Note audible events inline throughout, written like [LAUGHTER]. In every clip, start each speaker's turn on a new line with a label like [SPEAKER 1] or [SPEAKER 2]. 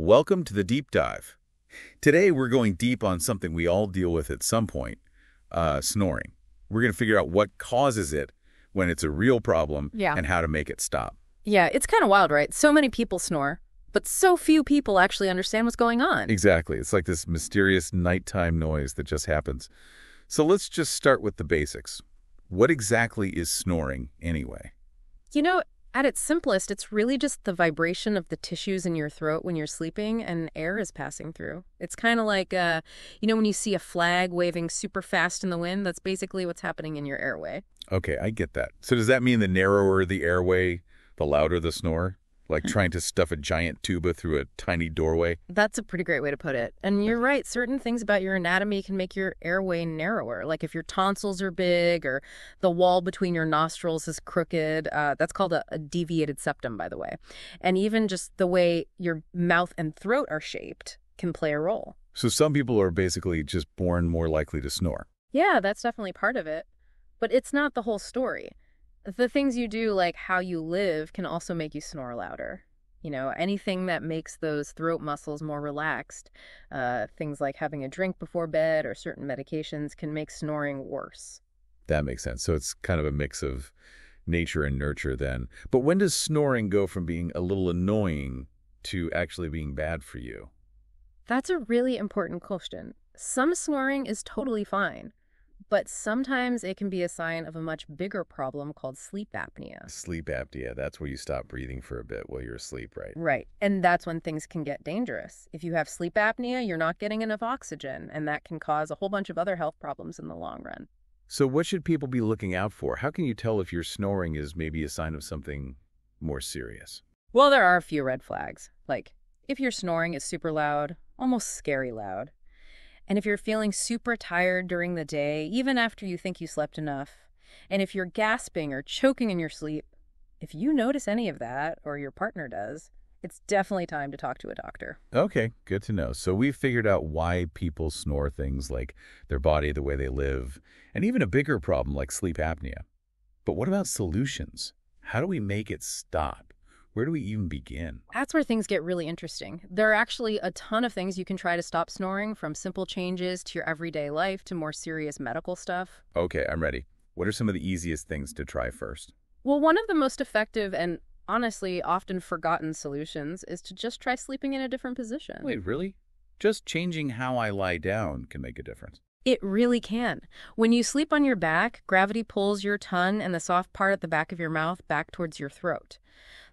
[SPEAKER 1] Welcome to the Deep Dive. Today we're going deep on something we all deal with at some point, uh, snoring. We're going to figure out what causes it when it's a real problem
[SPEAKER 2] Yeah.
[SPEAKER 1] and how to make it stop.
[SPEAKER 2] Yeah, it's kind of wild, right? So many people snore, but so few people actually understand what's going on.
[SPEAKER 1] Exactly. It's like this mysterious nighttime noise that just happens. So let's just start with the basics. What exactly is snoring anyway?
[SPEAKER 2] You know, at its simplest, it's really just the vibration of the tissues in your throat when you're sleeping and air is passing through. It's kind of like, uh, you know, when you see a flag waving super fast in the wind, that's basically what's happening in your airway.
[SPEAKER 1] Okay, I get that. So does that mean the narrower the airway, the louder the snore? Like trying to stuff a giant tuba through a tiny doorway?
[SPEAKER 2] That's a pretty great way to put it. And you're right, certain things about your anatomy can make your airway narrower. Like if your tonsils are big or the wall between your nostrils is crooked. Uh, that's called a, a deviated septum, by the way. And even just the way your mouth and throat are shaped can play a role.
[SPEAKER 1] So some people are basically just born more likely to snore.
[SPEAKER 2] Yeah, that's definitely part of it. But it's not the whole story. The things you do, like how you live, can also make you snore louder. You know, anything that makes those throat muscles more relaxed, uh, things like having a drink before bed or certain medications can make snoring worse.
[SPEAKER 1] That makes sense. So it's kind of a mix of nature and nurture then. But when does snoring go from being a little annoying to actually being bad for you?
[SPEAKER 2] That's a really important question. Some snoring is totally fine, but sometimes it can be a sign of a much bigger problem called sleep apnea.
[SPEAKER 1] Sleep apnea, that's where you stop breathing for a bit while you're asleep, right?
[SPEAKER 2] Right. And that's when things can get dangerous. If you have sleep apnea, you're not getting enough oxygen, and that can cause a whole bunch of other health problems in the long run.
[SPEAKER 1] So what should people be looking out for? How can you tell if your snoring is maybe a sign of something more serious?
[SPEAKER 2] Well, there are a few red flags. Like, if your snoring is super loud, almost scary loud. And if you're feeling super tired during the day, even after you think you slept enough. And if you're gasping or choking in your sleep, if you notice any of that, or your partner does, it's definitely time to talk to a doctor.
[SPEAKER 1] Okay, good to know. So we've figured out why people snore things like their body, the way they live, and even a bigger problem like sleep apnea. But what about solutions? How do we make it stop? Where do we even begin?
[SPEAKER 2] That's where things get really interesting. There are actually a ton of things you can try to stop snoring, from simple changes to your everyday life to more serious medical stuff.
[SPEAKER 1] Okay, I'm ready. What are some of the easiest things to try first?
[SPEAKER 2] Well, one of the most effective and honestly often forgotten solutions is to just try sleeping in a different position.
[SPEAKER 1] Wait, really? Just changing how I lie down can make a difference.
[SPEAKER 2] It really can. When you sleep on your back, gravity pulls your tongue and the soft part at the back of your mouth back towards your throat.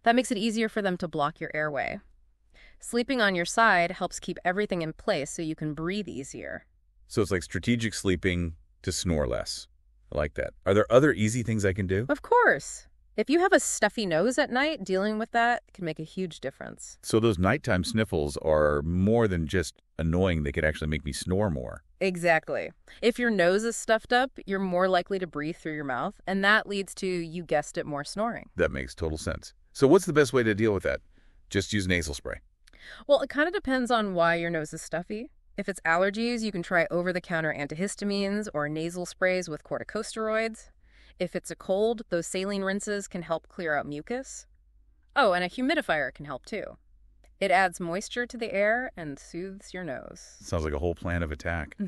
[SPEAKER 2] That makes it easier for them to block your airway. Sleeping on your side helps keep everything in place so you can breathe easier.
[SPEAKER 1] So it's like strategic sleeping to snore less. I like that. Are there other easy things I can do?
[SPEAKER 2] Of course. If you have a stuffy nose at night, dealing with that can make a huge difference.
[SPEAKER 1] So those nighttime sniffles are more than just annoying. They could actually make me snore more.
[SPEAKER 2] Exactly. If your nose is stuffed up, you're more likely to breathe through your mouth, and that leads to, you guessed it, more snoring.
[SPEAKER 1] That makes total sense. So what's the best way to deal with that? Just use nasal spray.
[SPEAKER 2] Well, it kind of depends on why your nose is stuffy. If it's allergies, you can try over the counter antihistamines or nasal sprays with corticosteroids. If it's a cold, those saline rinses can help clear out mucus. Oh, and a humidifier can help too. It adds moisture to the air and soothes your nose.
[SPEAKER 1] Sounds like a whole plan of attack. [LAUGHS]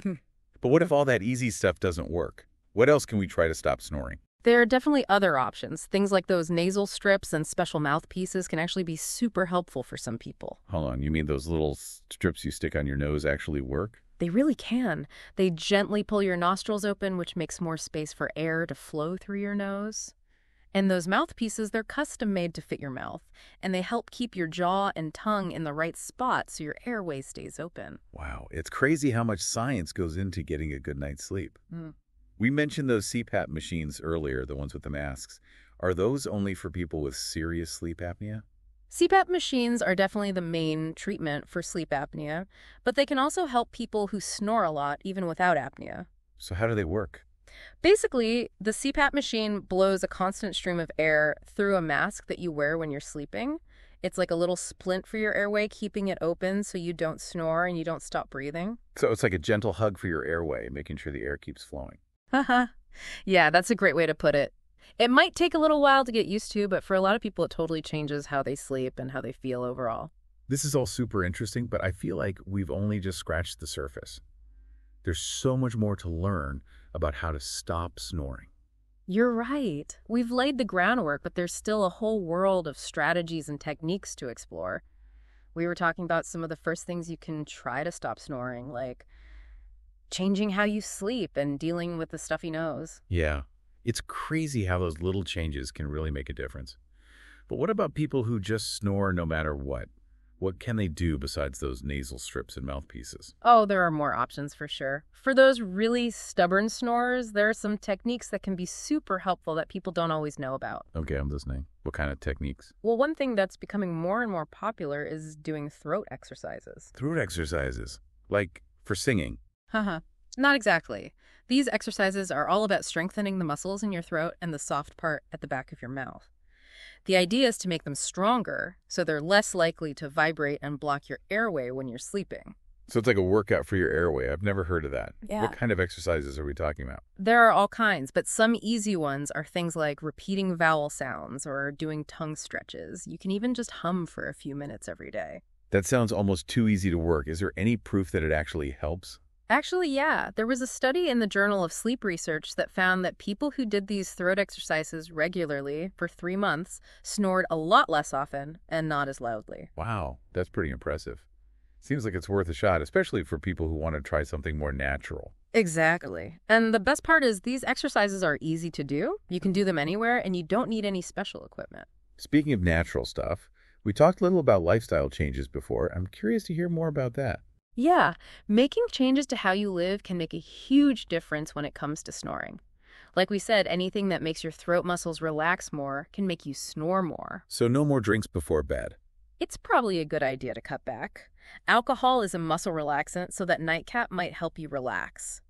[SPEAKER 1] But what if all that easy stuff doesn't work? What else can we try to stop snoring?
[SPEAKER 2] There are definitely other options. Things like those nasal strips and special mouthpieces can actually be super helpful for some people.
[SPEAKER 1] Hold on, you mean those little strips you stick on your nose actually work?
[SPEAKER 2] They really can. They gently pull your nostrils open, which makes more space for air to flow through your nose. And those mouthpieces, they're custom made to fit your mouth, and they help keep your jaw and tongue in the right spot so your airway stays open.
[SPEAKER 1] Wow, it's crazy how much science goes into getting a good night's sleep.
[SPEAKER 2] Mm.
[SPEAKER 1] We mentioned those CPAP machines earlier, the ones with the masks. Are those only for people with serious sleep apnea?
[SPEAKER 2] CPAP machines are definitely the main treatment for sleep apnea, but they can also help people who snore a lot even without apnea.
[SPEAKER 1] So how do they work?
[SPEAKER 2] Basically, the CPAP machine blows a constant stream of air through a mask that you wear when you're sleeping. It's like a little splint for your airway, keeping it open so you don't snore and you don't stop breathing.
[SPEAKER 1] So it's like a gentle hug for your airway, making sure the air keeps flowing.
[SPEAKER 2] Haha. yeah, that's a great way to put it. It might take a little while to get used to, but for a lot of people, it totally changes how they sleep and how they feel overall.
[SPEAKER 1] This is all super interesting, but I feel like we've only just scratched the surface. There's so much more to learn about how to stop snoring.
[SPEAKER 2] You're right. We've laid the groundwork, but there's still a whole world of strategies and techniques to explore. We were talking about some of the first things you can try to stop snoring, like changing how you sleep and dealing with the stuffy nose.
[SPEAKER 1] Yeah, it's crazy how those little changes can really make a difference. But what about people who just snore no matter what? What can they do besides those nasal strips and mouthpieces?
[SPEAKER 2] Oh, there are more options for sure. For those really stubborn snorers, there are some techniques that can be super helpful that people don't always know about.
[SPEAKER 1] Okay, I'm listening. What kind of techniques?
[SPEAKER 2] Well, one thing that's becoming more and more popular is doing throat exercises.
[SPEAKER 1] Throat exercises, like for singing.
[SPEAKER 2] Haha. Not exactly. These exercises are all about strengthening the muscles in your throat and the soft part at the back of your mouth. The idea is to make them stronger so they're less likely to vibrate and block your airway when you're sleeping.
[SPEAKER 1] So it's like a workout for your airway. I've never heard of that.
[SPEAKER 2] Yeah.
[SPEAKER 1] What kind of exercises are we talking about?
[SPEAKER 2] There are all kinds, but some easy ones are things like repeating vowel sounds or doing tongue stretches. You can even just hum for a few minutes every day.
[SPEAKER 1] That sounds almost too easy to work. Is there any proof that it actually helps?
[SPEAKER 2] Actually, yeah. There was a study in the Journal of Sleep Research that found that people who did these throat exercises regularly for three months snored a lot less often and not as loudly.
[SPEAKER 1] Wow, that's pretty impressive. Seems like it's worth a shot, especially for people who want to try something more natural.
[SPEAKER 2] Exactly. And the best part is these exercises are easy to do. You can do them anywhere and you don't need any special equipment.
[SPEAKER 1] Speaking of natural stuff, we talked a little about lifestyle changes before. I'm curious to hear more about that.
[SPEAKER 2] Yeah, making changes to how you live can make a huge difference when it comes to snoring. Like we said, anything that makes your throat muscles relax more can make you snore more.
[SPEAKER 1] So no more drinks before bed.
[SPEAKER 2] It's probably a good idea to cut back. Alcohol is a muscle relaxant, so that nightcap might help you relax.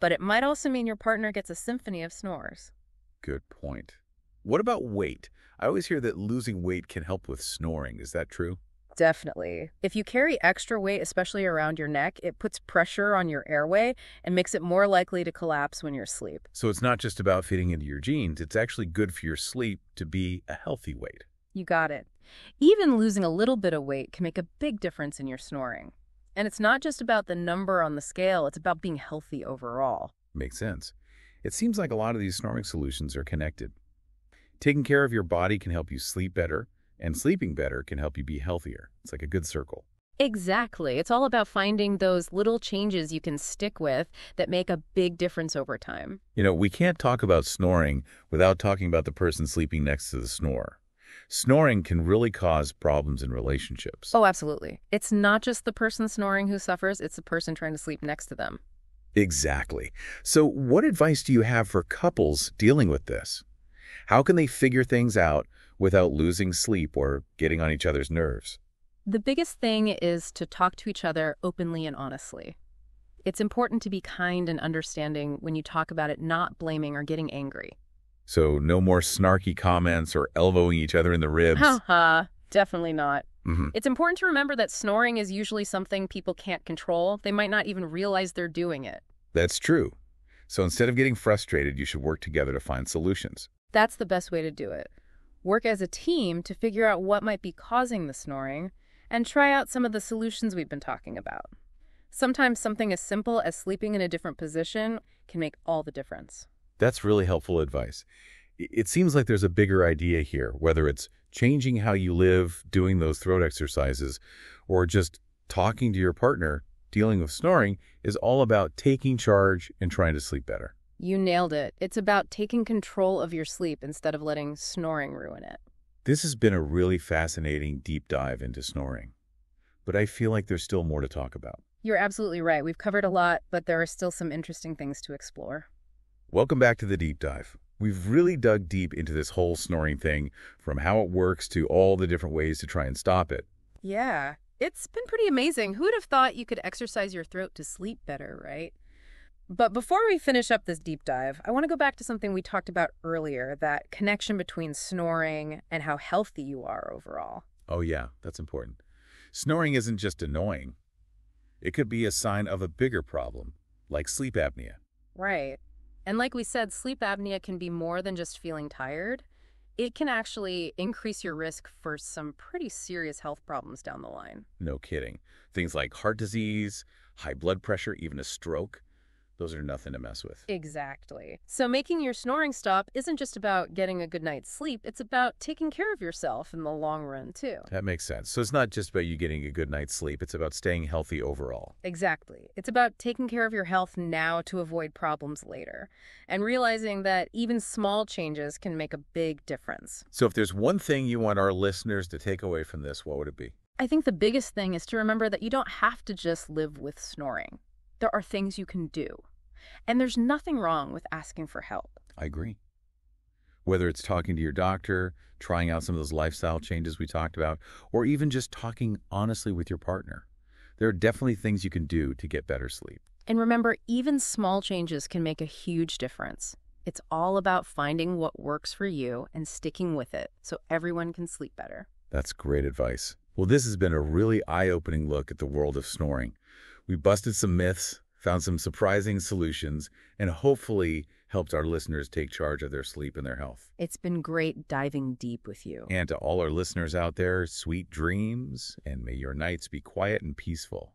[SPEAKER 2] But it might also mean your partner gets a symphony of snores.
[SPEAKER 1] Good point. What about weight? I always hear that losing weight can help with snoring. Is that true?
[SPEAKER 2] Definitely. If you carry extra weight, especially around your neck, it puts pressure on your airway and makes it more likely to collapse when you're asleep.
[SPEAKER 1] So it's not just about fitting into your jeans, it's actually good for your sleep to be a healthy weight.
[SPEAKER 2] You got it. Even losing a little bit of weight can make a big difference in your snoring. And it's not just about the number on the scale, it's about being healthy overall.
[SPEAKER 1] Makes sense. It seems like a lot of these snoring solutions are connected. Taking care of your body can help you sleep better, and sleeping better can help you be healthier. It's like a good circle.
[SPEAKER 2] Exactly. It's all about finding those little changes you can stick with that make a big difference over time.
[SPEAKER 1] You know, we can't talk about snoring without talking about the person sleeping next to the snorer. Snoring can really cause problems in relationships.
[SPEAKER 2] Oh, absolutely. It's not just the person snoring who suffers, it's the person trying to sleep next to them.
[SPEAKER 1] Exactly. So what advice do you have for couples dealing with this? How can they figure things out without losing sleep or getting on each other's nerves?
[SPEAKER 2] The biggest thing is to talk to each other openly and honestly. It's important to be kind and understanding when you talk about it, not blaming or getting angry.
[SPEAKER 1] So no more snarky comments or elbowing each other in the ribs. [LAUGHS]
[SPEAKER 2] Ha ha, definitely not.
[SPEAKER 1] Mhm.
[SPEAKER 2] It's important to remember that snoring is usually something people can't control. They might not even realize they're doing it.
[SPEAKER 1] That's true. So instead of getting frustrated, you should work together to find solutions.
[SPEAKER 2] That's the best way to do it. Work as a team to figure out what might be causing the snoring and try out some of the solutions we've been talking about. Sometimes something as simple as sleeping in a different position can make all the difference.
[SPEAKER 1] That's really helpful advice. It seems like there's a bigger idea here, whether it's changing how you live, doing those throat exercises, or just talking to your partner, dealing with snoring, is all about taking charge and trying to sleep better.
[SPEAKER 2] You nailed it. It's about taking control of your sleep instead of letting snoring ruin it.
[SPEAKER 1] This has been a really fascinating deep dive into snoring, but I feel like there's still more to talk about.
[SPEAKER 2] You're absolutely right. We've covered a lot, but there are still some interesting things to explore.
[SPEAKER 1] Welcome back to the deep dive. We've really dug deep into this whole snoring thing, from how it works to all the different ways to try and stop it.
[SPEAKER 2] Yeah, it's been pretty amazing. Who'd have thought you could exercise your throat to sleep better, right? But before we finish up this deep dive, I want to go back to something we talked about earlier that connection between snoring and how healthy you are overall.
[SPEAKER 1] Oh, yeah, that's important. Snoring isn't just annoying, it could be a sign of a bigger problem, like sleep apnea.
[SPEAKER 2] Right. And like we said, sleep apnea can be more than just feeling tired. it can actually increase your risk for some pretty serious health problems down the line.
[SPEAKER 1] No kidding. Things like heart disease, high blood pressure, even a stroke. Those are nothing to mess with.
[SPEAKER 2] Exactly. So making your snoring stop isn't just about getting a good night's sleep, it's about taking care of yourself in the long run, too.
[SPEAKER 1] That makes sense. So it's not just about you getting a good night's sleep, it's about staying healthy overall.
[SPEAKER 2] Exactly. It's about taking care of your health now to avoid problems later, and realizing that even small changes can make a big difference.
[SPEAKER 1] So if there's one thing you want our listeners to take away from this, what would it be?
[SPEAKER 2] I think the biggest thing is to remember that you don't have to just live with snoring. There are things you can do. And there's nothing wrong with asking for help.
[SPEAKER 1] I agree. Whether it's talking to your doctor, trying out some of those lifestyle changes we talked about, or even just talking honestly with your partner, there are definitely things you can do to get better sleep.
[SPEAKER 2] And remember, even small changes can make a huge difference. It's all about finding what works for you and sticking with it so everyone can sleep better.
[SPEAKER 1] That's great advice. Well, this has been a really eye-opening look at the world of snoring. We busted some myths, found some surprising solutions, and hopefully helped our listeners take charge of their sleep and their health.
[SPEAKER 2] It's been great diving deep with you.
[SPEAKER 1] And to all our listeners out there, sweet dreams, and may your nights be quiet and peaceful.